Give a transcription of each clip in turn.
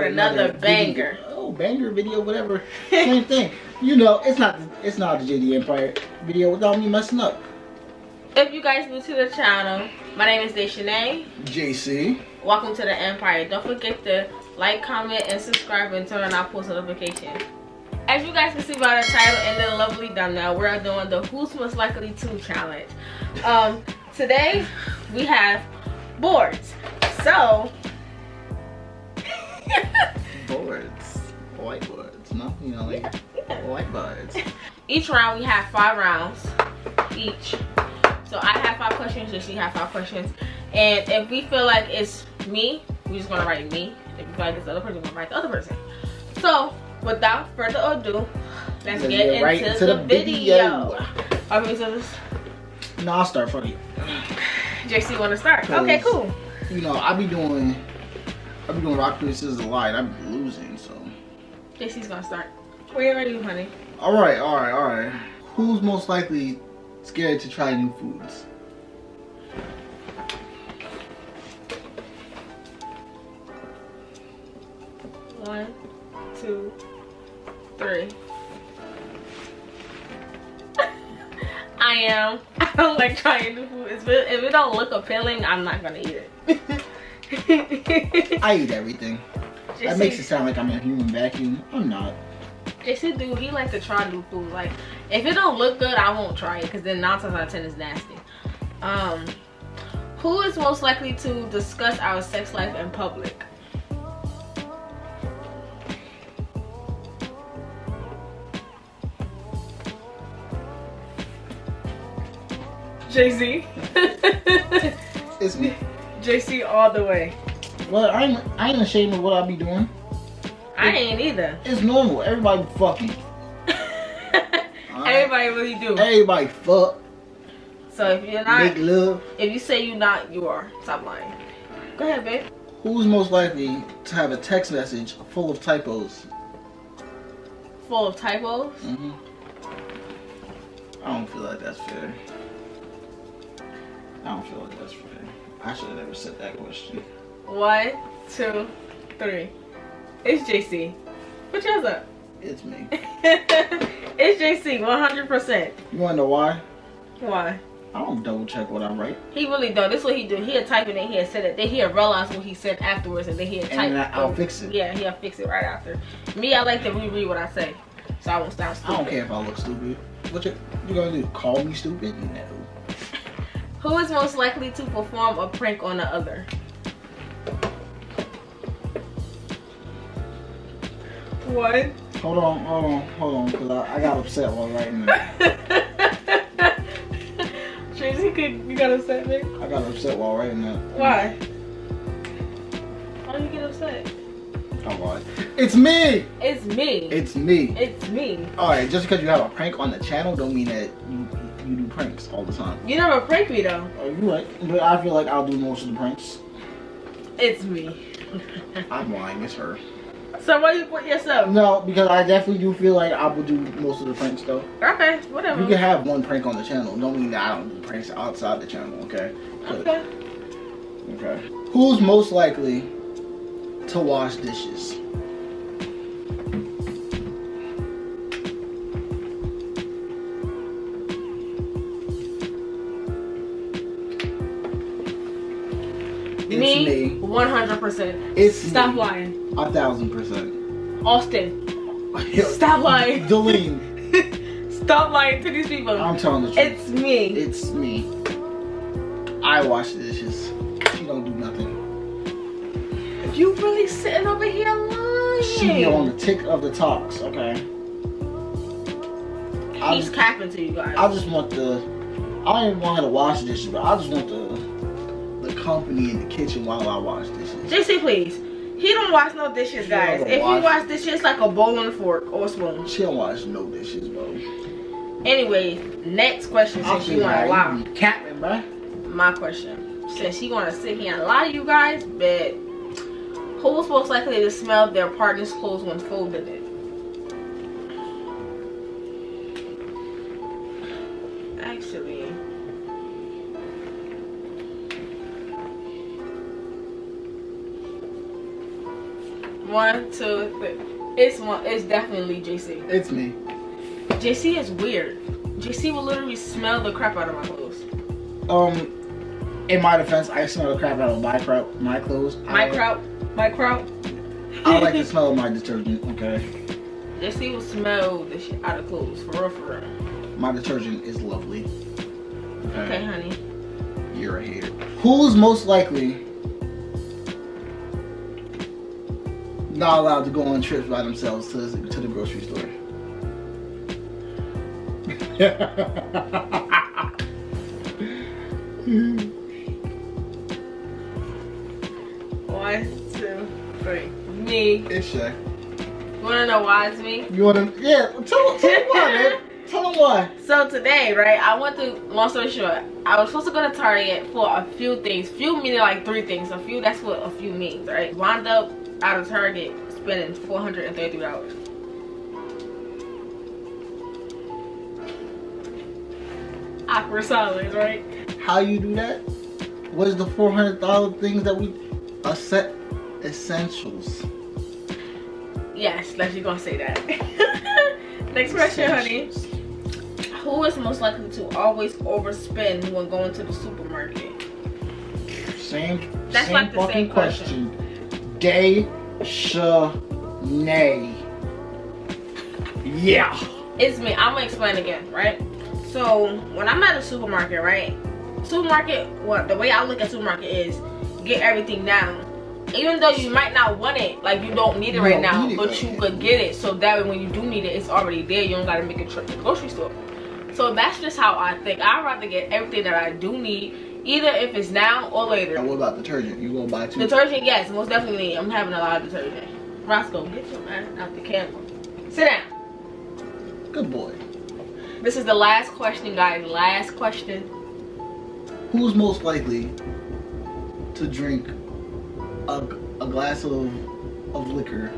Back with another banger. Oh, banger video, whatever. Same thing. You know, it's not it's not the JD Empire video without me messing up. If you guys new to the channel, my name is Deshanae. JC. Welcome to the Empire. Don't forget to like, comment, and subscribe and turn on our post notifications. As you guys can see by the title and the lovely thumbnail, we're doing the Who's Most Likely To challenge. Um, today, we have boards. So, boards. White boards. No, you know, like yeah, yeah. white boards. Each round, we have five rounds each. So I have five questions, and she has five questions. And if we feel like it's me, we're just gonna write me. If we feel like it's the other person, we're gonna write the other person. So without further ado, let's, let's get, get, right into, the, the, video. video. Okay, so this. No, I'll start for you. JC, want to start? Okay, cool. You know, I'll be doing, I be doing rock paper scissors a lot. I be losing, so. JC's gonna start. We're ready, honey. All right, all right, all right. Who's most likely scared to try new foods? One, two, three. I am. I don't like trying new food. If it, if it don't look appealing, I'm not gonna eat it. I eat everything. That makes it sound like I'm a human vacuum. I'm not. JC dude, he like to try new food. Like, if it don't look good, I won't try it. Because then nine times out of ten is nasty. Um, who is most likely to discuss our sex life in public? JC. it's me. JC all the way. Well, I'm I ain't ashamed of what I be doing. I ain't either. It's normal. Everybody fucking. Everybody really do. Everybody fuck. So if you're not, make love. If you say you're not, you are. Stop lying. Go ahead, babe. Who's most likely to have a text message full of typos? Full of typos? Mm hmm I don't feel like that's fair. I don't feel like that's fair. I should have never said that question. One, two, three. It's JC. Put yours up. It's me. it's JC, 100%. You wanna know why? Why? I don't double check what I write. He really don't. This is what he do. He'll type it and he'll said it. Then he'll realize what he said afterwards and then he'll type and it. I'll fix it. Yeah, he'll fix it right after. Me, I like to reread what I say. So I won't sound stupid. I don't care if I look stupid. What you, you gonna do? Call me stupid? No. Who is most likely to perform a prank on the other? What? Hold on, hold on, hold on, because I, I, got upset while writing that. Tracy, could, you got upset, babe? I got upset while writing that. Why? Why do you get upset? Oh, Come on. It's me! It's me. It's me. It's me. Alright, just because you have a prank on the channel don't mean that you you do pranks all the time. You never prank me though. Oh, you right. But I feel like I'll do most of the pranks. It's me. I'm lying. It's her. So why you put yourself? No, because I definitely do feel like I will do most of the pranks though. Okay, whatever. You can have one prank on the channel. Don't mean that I don't do pranks outside the channel, okay? But, okay. Okay. Who's most likely to wash dishes? Me, me. 100%. It's Stop me. lying. A thousand percent. Austin. Stop lying. Deline. Stop lying to these people. I'm telling the truth. It's me. It's me. I wash the dishes. She don't do nothing. You really sitting over here lying. She on the tick of the talks, okay? He's capping to you guys. I just want the I don't even want her to wash the dishes, but I just want the company in the kitchen while I wash dishes. JC, please. He don't wash no dishes, she guys. If wash. he wash dishes, like a bowl and a fork or a spoon. She don't wash no dishes, bro. Anyways, next question since you want to lie. Bro. My question. Since she want to sit here and lie to you guys, but who's most likely to smell their partner's clothes when folding it? Actually, One, two, three. It's one. It's definitely JC. It's me. JC is weird. JC will literally smell the crap out of my clothes. Um, in my defense, I smell the crap out of my crap, my clothes. My I, crap. My crap. I like the smell of my detergent. Okay, JC will smell the shit out of clothes. For real, for real. my detergent is lovely. Okay, honey. You're a hater. Who's most likely not allowed to go on trips by themselves to, to the grocery store? One, two, three. Me. it's Shay. You wanna know why it's me? You wanna? Yeah. Tell, tell them why, man. Tell them why. So today, right, I went to, long story short, I was supposed to go to Target for a few things. Few meaning like three things. A few, that's what a few means, right? Wound up out of Target spending $433. Awkward silence, right? How you do that? What is the four hundred dollar things that we a set essentials? Yes, let's just gonna say that. Next question, honey. Who is most likely to always overspend when going to the supermarket? Same, That's same like the fucking same question. question. Day, nay. Yeah. It's me. I'm gonna explain again, right? So when I'm at a supermarket, right? Supermarket, what the way I look at supermarket is get everything down. Even though you might not want it, like you don't need it You right now, it but you could get it. So that way when you do need it, it's already there. You don't gotta make a trip to the grocery store. So that's just how I think. I'd rather get everything that I do need, either if it's now or later. And what about detergent? You gonna buy two? Detergent, yes, most definitely. I'm having a lot of detergent. Roscoe, get your ass out the camera. Sit down. Good boy. This is the last question, guys. Last question. Who's most likely to drink a, a glass of of liquor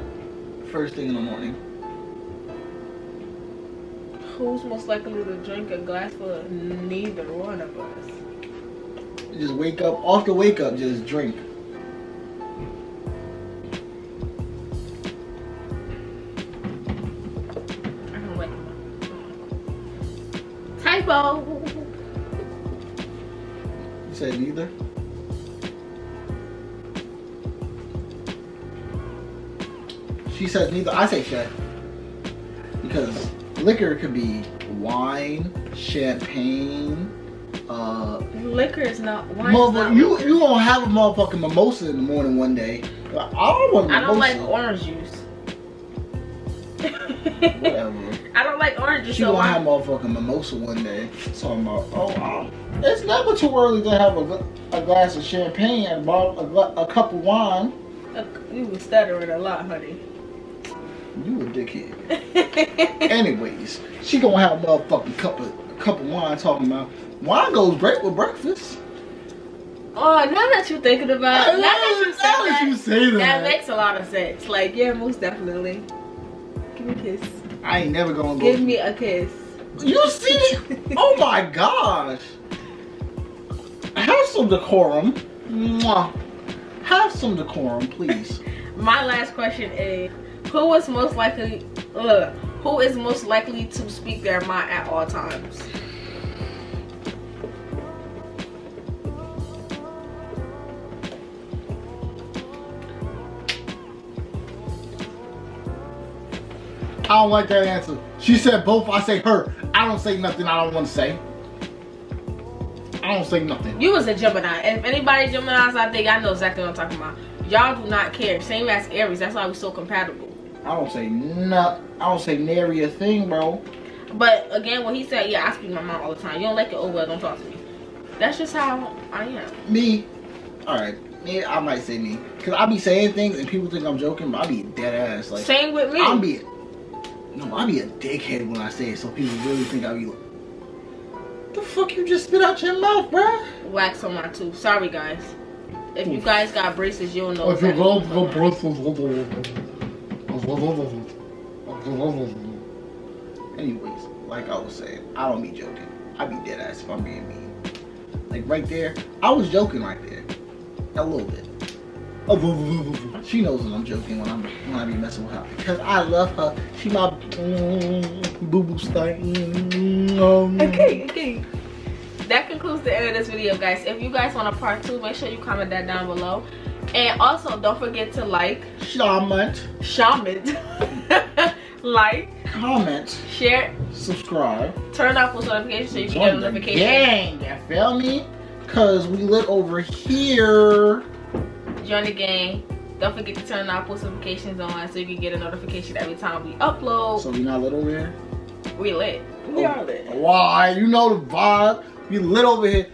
first thing in the morning? Who's most likely to drink a glass of neither one of us? Just wake up off the wake up, just drink. I Typo. You said neither. She said neither. I say shit. Because liquor could be wine, champagne, uh, Liquor is not wine. mother. Not You liquor. you gonna have a motherfucking mimosa in the morning one day. I don't want Mimosa. I don't like orange juice. Whatever. I don't like orange juice. She So gonna have motherfucking mimosa one day. Talking about, oh, uh, it's never too early to have a, a glass of champagne and a, bottle, a, a cup of wine. You were stuttering a lot, honey. You a dickhead. Anyways, she gonna have a motherfucking cup of cup of wine. Talking about wine goes great with breakfast. Oh, now that you're thinking about, Now now that you said that, you say that, that makes a lot of sense. Like, yeah, most definitely. Give me a kiss. I ain't never gonna go. Give me a kiss. You see it? Oh my gosh. Have some decorum. Mwah. Have some decorum, please. My last question is, who was most likely, ugh, who is most likely to speak their mind at all times? I don't like that answer. She said both. I say her. I don't say nothing I don't want to say. I don't say nothing. You was a Gemini. If anybody Gemini's I think I know exactly what I'm talking about. Y'all do not care. Same as Aries. That's why we're so compatible. I don't say not. I don't say nary a thing, bro. But again, what he said, yeah, I speak my mind all the time. You don't like it, oh well, don't talk to me. That's just how I am. Me. All right. Me. I might say me, cause I be saying things and people think I'm joking, but I be dead ass. Like Same with me. I'm be. No, I be a dickhead when I say it, so people really think I be. like, The fuck you just spit out your mouth, bruh? Wax on my tooth. Sorry, guys. If you guys got braces, you'll know. If you exactly go what I'm go braces. Anyways, like I was saying, I don't be joking. I be dead ass if I'm being mean. Like right there, I was joking right there. A little bit. Oh, she knows when I'm joking when I'm when I be messing with her because I love her. She my boo boo stain. Um. Okay, okay. That concludes the end of this video, guys. If you guys want a part two, make sure you comment that down below. And also, don't forget to like, Comment, comment, like, comment, share, subscribe. turn off post notifications so you can get a notification. gang, you feel me? Cause we live over here. Join the gang. Don't forget to turn our post notifications on so you can get a notification every time we upload. So we not lit over here? we lit. Oh, we are lit. Why? You know the vibe. We lit over here.